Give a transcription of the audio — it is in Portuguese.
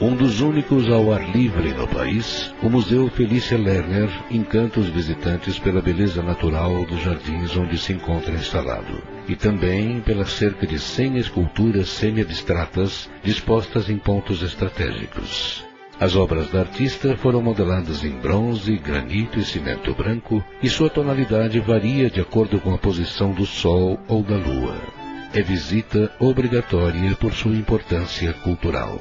Um dos únicos ao ar livre no país, o Museu Felícia Lerner encanta os visitantes pela beleza natural dos jardins onde se encontra instalado, e também pelas cerca de 100 esculturas semi-abstratas dispostas em pontos estratégicos. As obras da artista foram modeladas em bronze, granito e cimento branco, e sua tonalidade varia de acordo com a posição do Sol ou da Lua. É visita obrigatória por sua importância cultural.